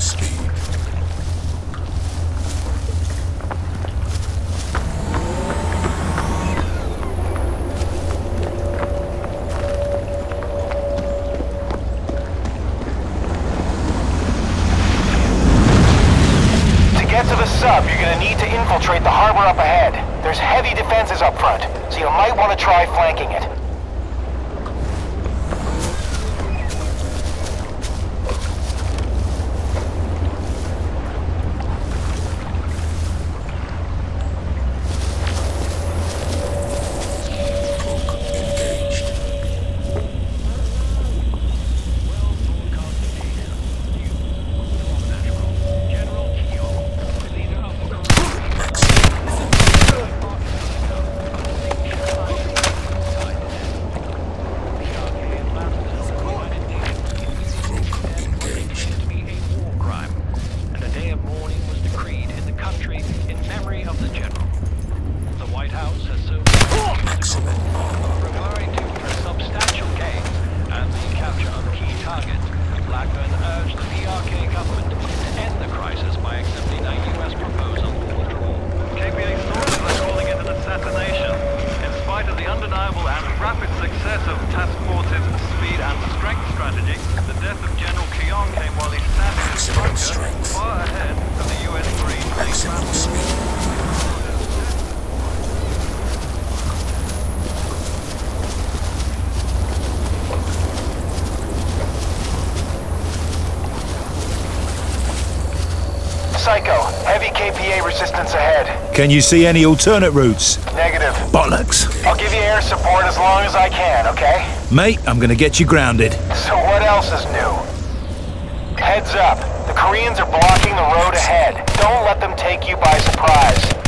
speed. infiltrate the harbor up ahead. There's heavy defenses up front, so you might want to try flanking it. Referring to a substantial gain and the capture of key targets. Blackburn urged the PRK government to end the crisis by accepting a U.S. proposal for withdrawal. KPA sources are calling it an assassination. In spite of the undeniable and rapid success of Task Force's speed and strength strategy, the death of General Kyong came while he sat in his Maximum bunker strength. far ahead of the US Marine Fleet. Maximum speed. Psycho, resistance ahead. Can you see any alternate routes? Negative. Bollocks. I'll give you air support as long as I can, okay? Mate, I'm gonna get you grounded. So what else is new? Heads up. The Koreans are blocking the road ahead. Don't let them take you by surprise.